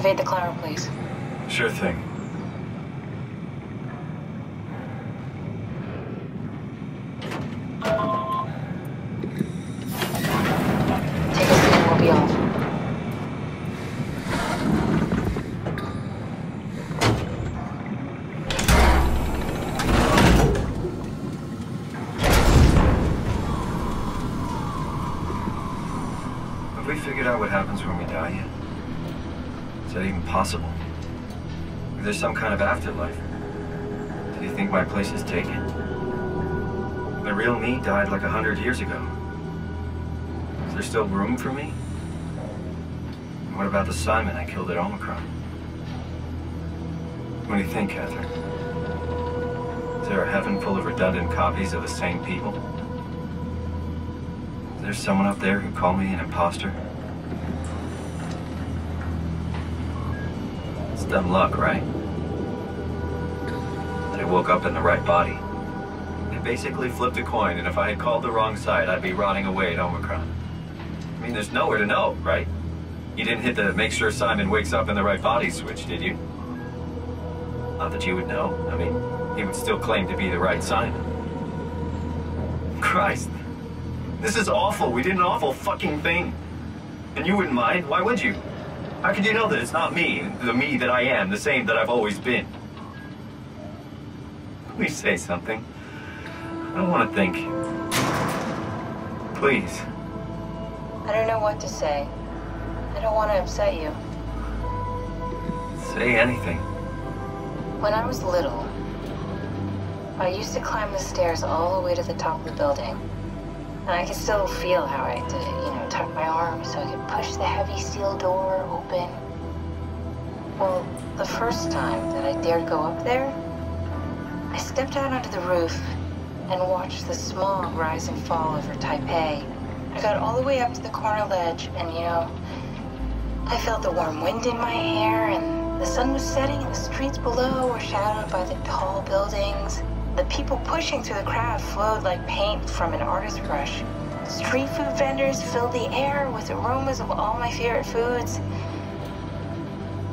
Activate the climber, please. sure thing. Take a seat and we'll be off. Have we figured out what happens when we die yet? Is that even possible? Is there some kind of afterlife? Do you think my place is taken? The real me died like a hundred years ago. Is there still room for me? And what about the Simon I killed at Omicron? What do you think, Catherine? Is there a heaven full of redundant copies of the same people? Is there someone up there who called me an imposter? Dumb luck, right? That I woke up in the right body. I basically flipped a coin, and if I had called the wrong side, I'd be rotting away at Omicron. I mean, there's nowhere to know, right? You didn't hit the make sure Simon wakes up in the right body switch, did you? Not that you would know. I mean, he would still claim to be the right Simon. Christ. This is awful. We did an awful fucking thing. And you wouldn't mind? Why would you? How could you know that it's not me, the me that I am, the same that I've always been? Please say something. I don't want to think. Please. I don't know what to say. I don't want to upset you. Say anything. When I was little, I used to climb the stairs all the way to the top of the building. And I can still feel how I did it, you know, tuck my arm so I could push the heavy steel door open. Well, the first time that I dared go up there, I stepped out onto the roof and watched the smog rise and fall over Taipei. I got all the way up to the corner ledge, and you know, I felt the warm wind in my hair, and the sun was setting, and the streets below were shadowed by the tall buildings. The people pushing through the crowd flowed like paint from an artist's brush. Street food vendors filled the air with aromas of all my favorite foods.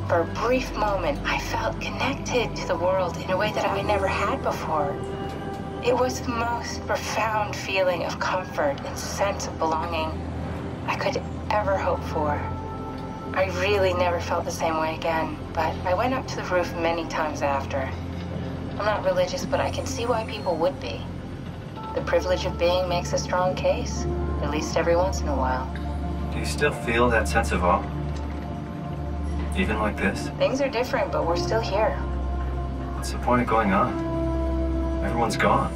For a brief moment, I felt connected to the world in a way that I never had before. It was the most profound feeling of comfort and sense of belonging I could ever hope for. I really never felt the same way again, but I went up to the roof many times after. I'm not religious, but I can see why people would be. The privilege of being makes a strong case, at least every once in a while. Do you still feel that sense of awe? Even like this? Things are different, but we're still here. What's the point of going on? Everyone's gone.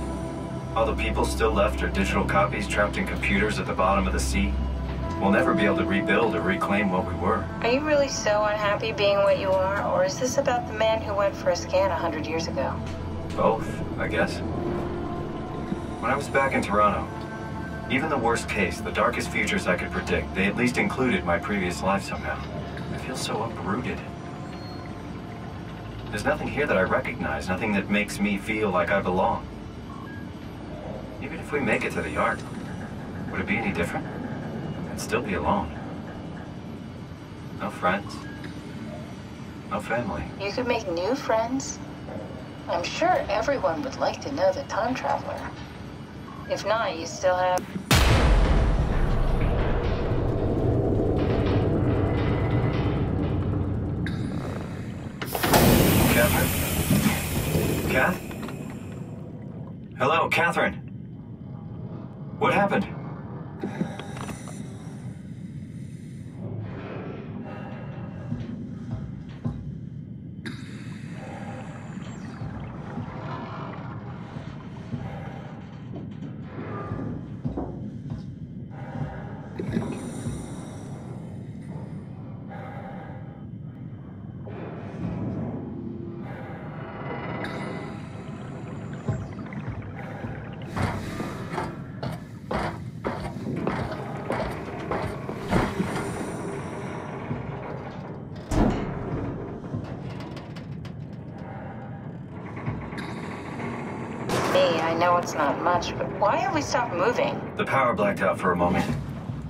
All the people still left are digital copies trapped in computers at the bottom of the sea. We'll never be able to rebuild or reclaim what we were. Are you really so unhappy being what you are, or is this about the man who went for a scan a hundred years ago? Both, I guess. When I was back in Toronto, even the worst case, the darkest futures I could predict, they at least included my previous life somehow. I feel so uprooted. There's nothing here that I recognize, nothing that makes me feel like I belong. Even if we make it to the Ark, would it be any different? I'd still be alone. No friends. No family. You could make new friends. I'm sure everyone would like to know the time traveler. If not, you still have. Catherine? Kath? Hello, Catherine. What happened? I know it's not much, but why have we stopped moving? The power blacked out for a moment.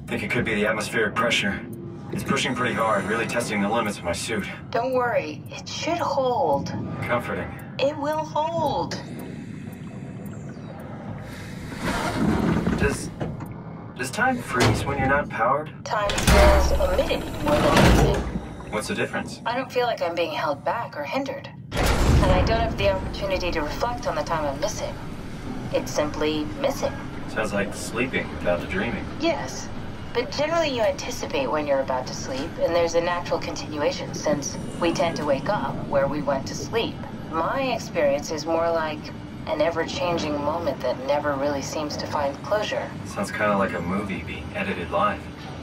Think it could be the atmospheric pressure. It's pushing pretty hard, really testing the limits of my suit. Don't worry, it should hold. Comforting. It will hold. Does... Does time freeze when you're not powered? Time feels omitted than. What's the difference? I don't feel like I'm being held back or hindered. And I don't have the opportunity to reflect on the time I'm missing. It's simply missing. Sounds like sleeping without the dreaming. Yes. But generally you anticipate when you're about to sleep, and there's a natural continuation since we tend to wake up where we went to sleep. My experience is more like an ever-changing moment that never really seems to find closure. Sounds kind of like a movie being edited live.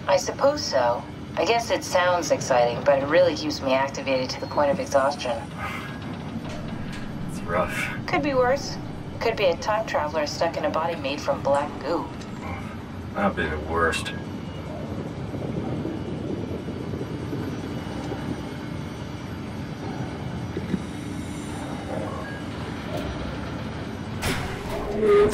I suppose so. I guess it sounds exciting, but it really keeps me activated to the point of exhaustion. It's rough. Could be worse. Could be a time traveler stuck in a body made from black goo. That'd be the worst. You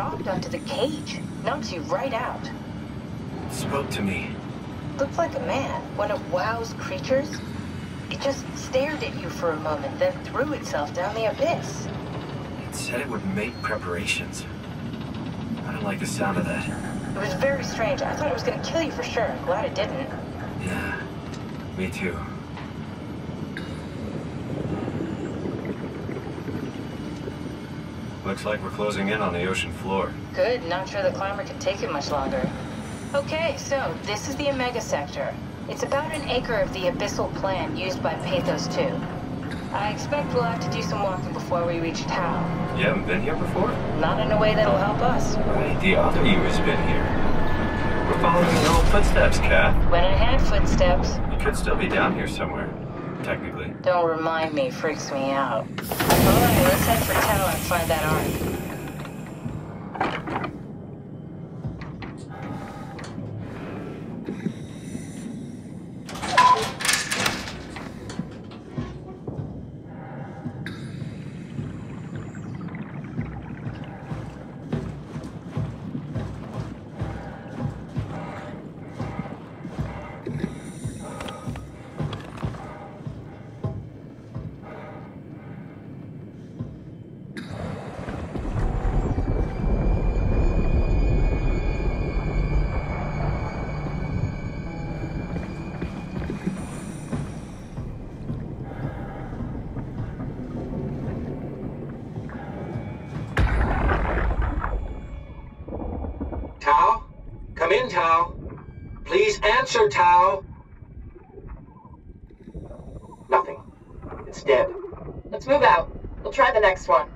dropped onto the cage. Knocks you right out. It spoke to me. Looked like a man, one of WAU's creatures. It just stared at you for a moment, then threw itself down the abyss. It said it would make preparations. I don't like the sound of that. It was very strange. I thought it was gonna kill you for sure. Glad it didn't. Yeah, me too. Looks like we're closing in on the ocean floor. Good, not sure the climber can take it much longer. Okay, so this is the Omega Sector. It's about an acre of the abyssal plain used by Pathos 2. I expect we'll have to do some walking before we reach Tau. You haven't been here before? Not in a way that'll help us. Right, the other you has been here. We're following your old footsteps, Kat. When I had footsteps, You could still be down here somewhere, technically. Don't remind me, freaks me out. Alright, let's head for Tau and find that ark. Tau. Please answer, Tau. Nothing. It's dead. Let's move out. We'll try the next one.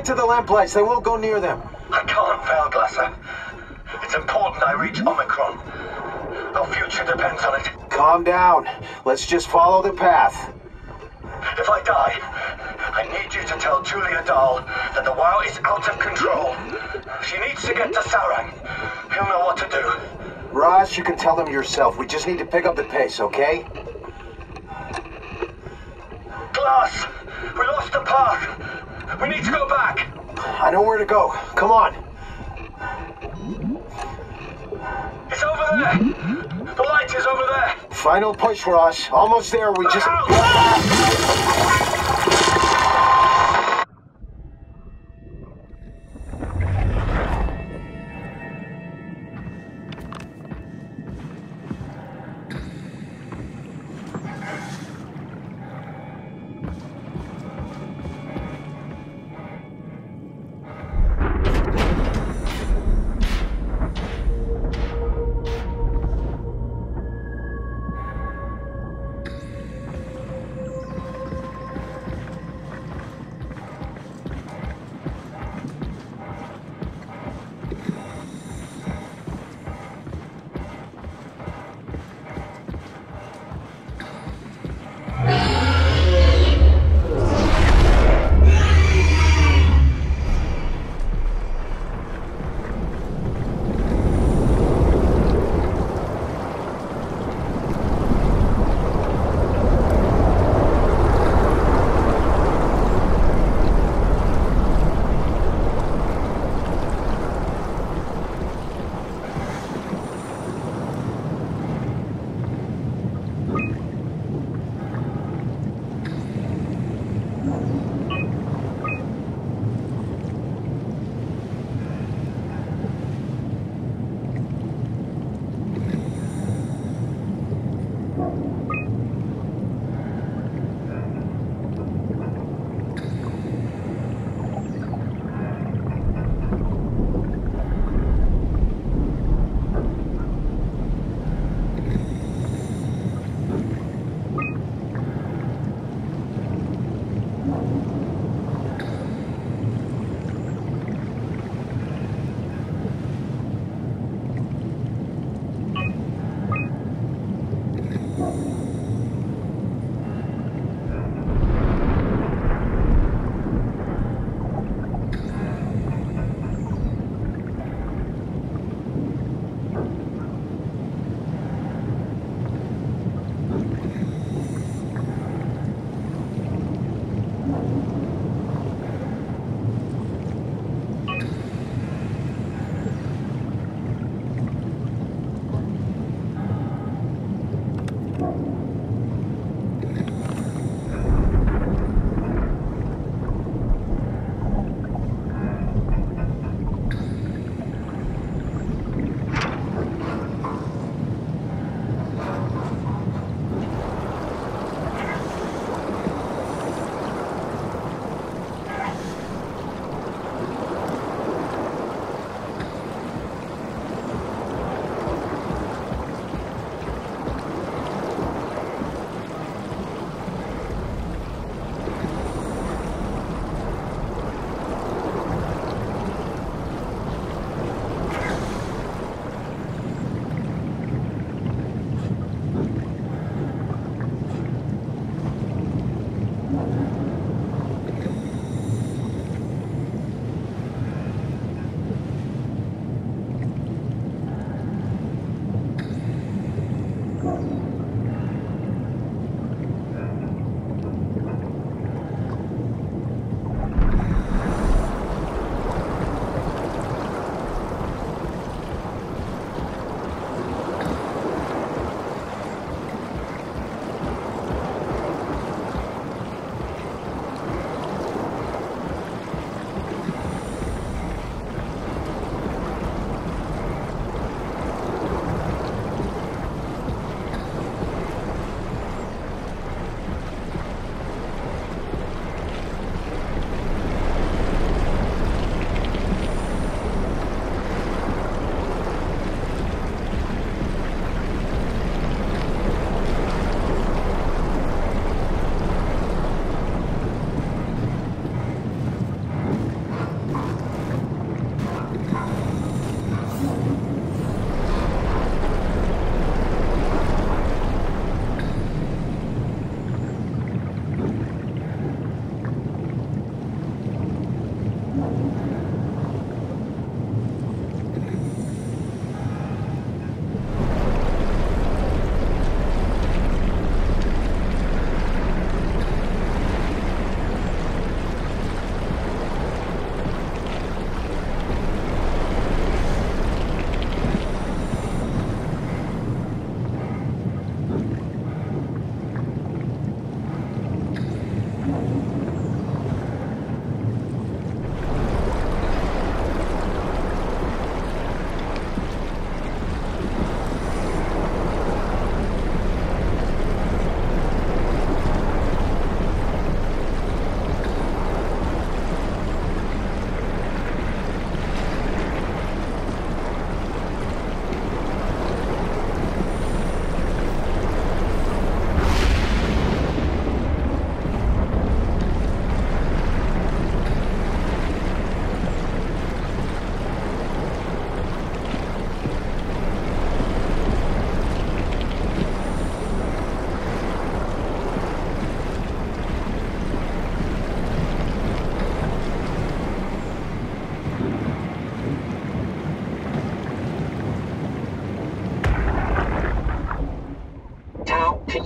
Stick to the lamplights. They won't go near them. I can't, Veilglasser. It's important I reach Omicron. Our future depends on it. Calm down. Let's just follow the path. If I die, I need you to tell Julia Dahl that the WAU is out of control. She needs to get to Sarang. He'll know what to do. Ross, you can tell them yourself. We just need to pick up the pace, okay? Glass! We lost the path! We need to go back! I know where to go. Come on. It's over there! The light is over there! Final push, Ross. Almost there. We just... Ah!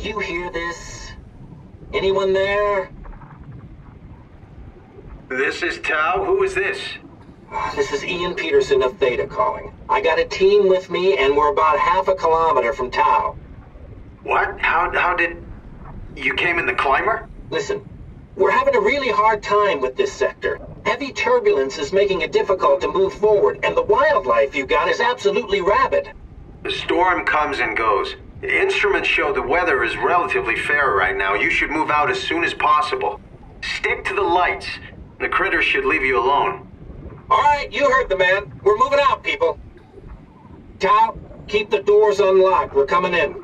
Did you hear this? Anyone there? This is Tau. Who is this? This is Ian Peterson of Theta calling. I got a team with me, and we're about half a kilometer from Tau. What? How, how did... You came in the climber? Listen, we're having a really hard time with this sector. Heavy turbulence is making it difficult to move forward, and the wildlife you got is absolutely rabid. The storm comes and goes. Instruments show the weather is relatively fair right now. You should move out as soon as possible. Stick to the lights. The critters should leave you alone. All right, you heard the man. We're moving out, people. Tau, keep the doors unlocked. We're coming in.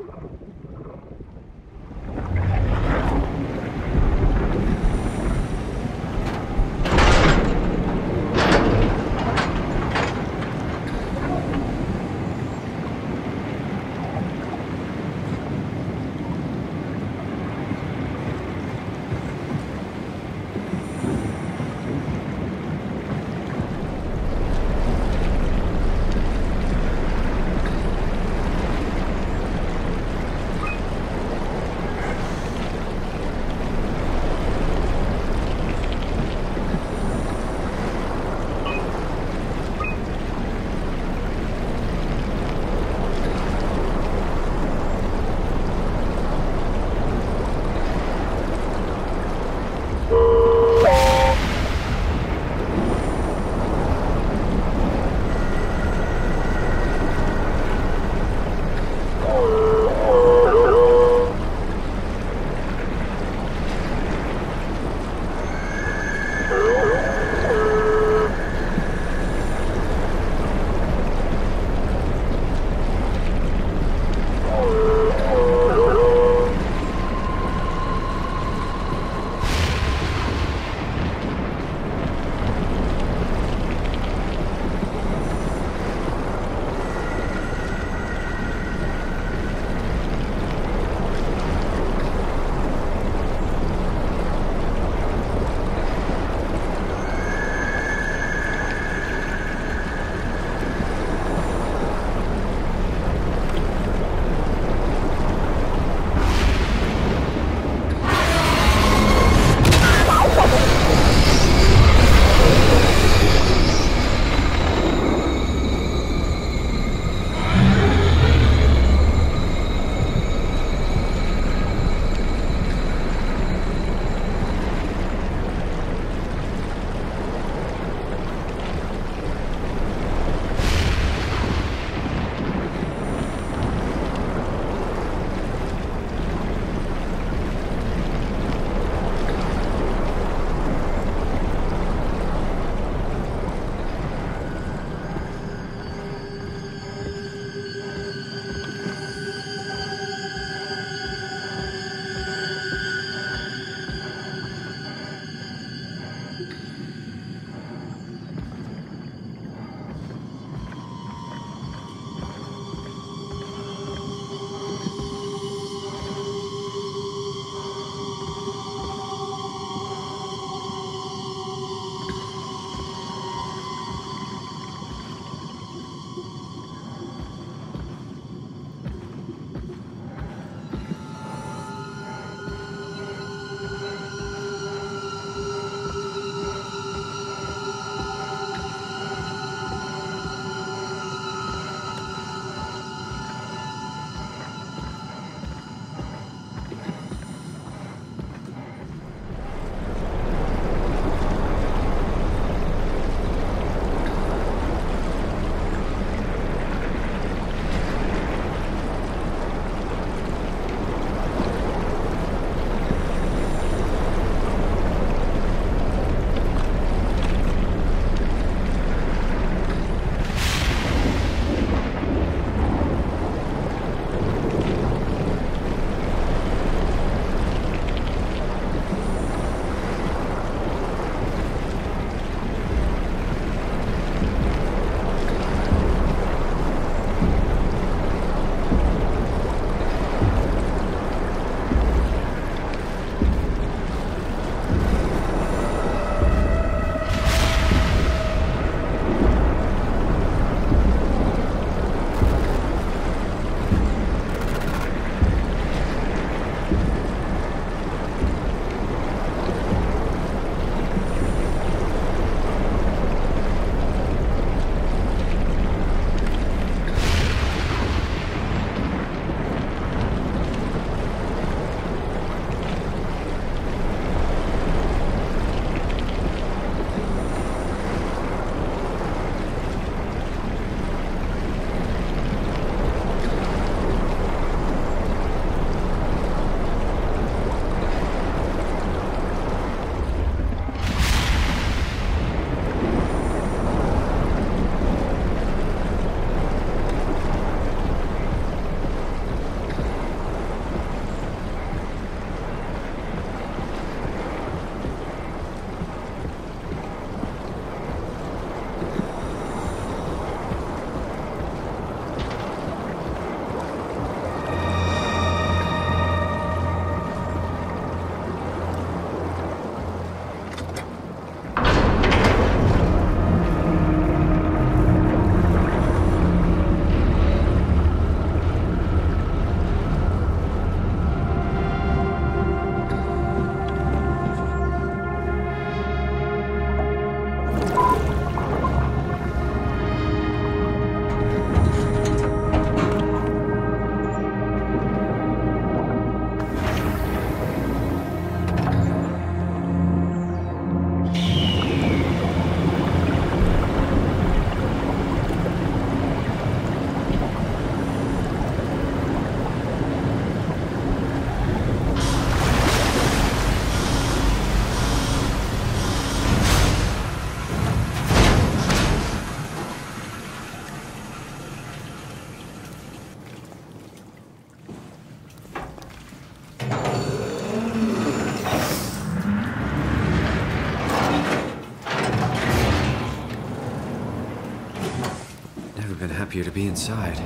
Happier to be inside.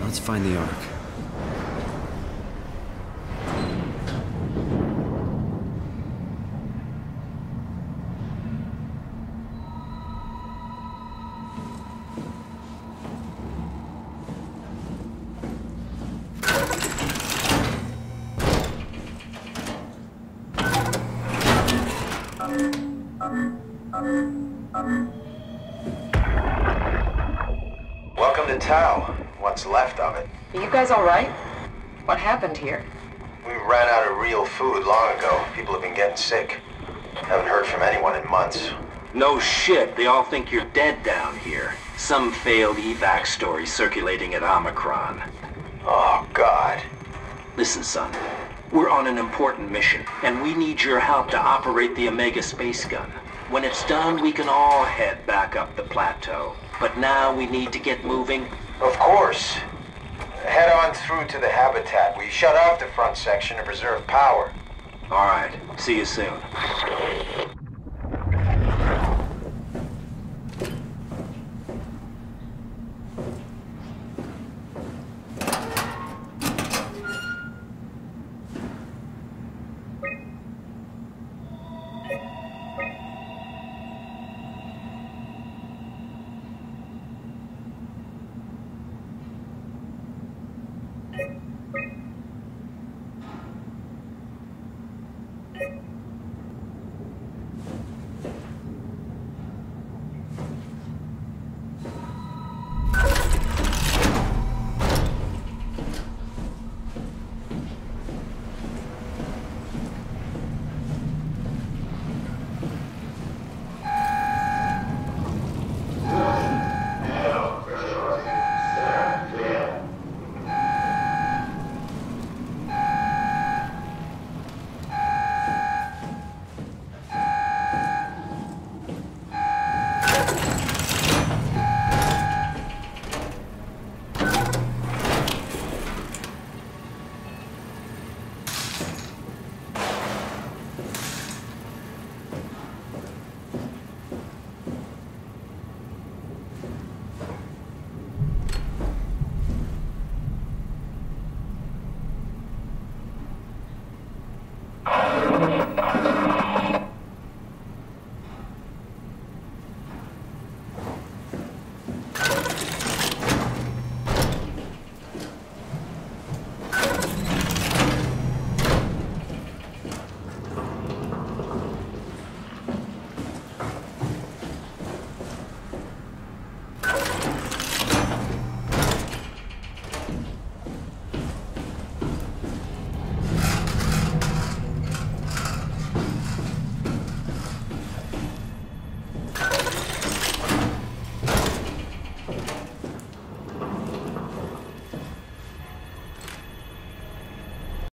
Let's find the Ark. Sick. Haven't heard from anyone in months. No shit, they all think you're dead down here. Some failed evac story circulating at Omicron. Oh, God. Listen, son. We're on an important mission, and we need your help to operate the Omega space gun. When it's done, we can all head back up the plateau. But now we need to get moving. Of course. Head on through to the habitat. We shut off the front section to preserve power. All right, see you soon.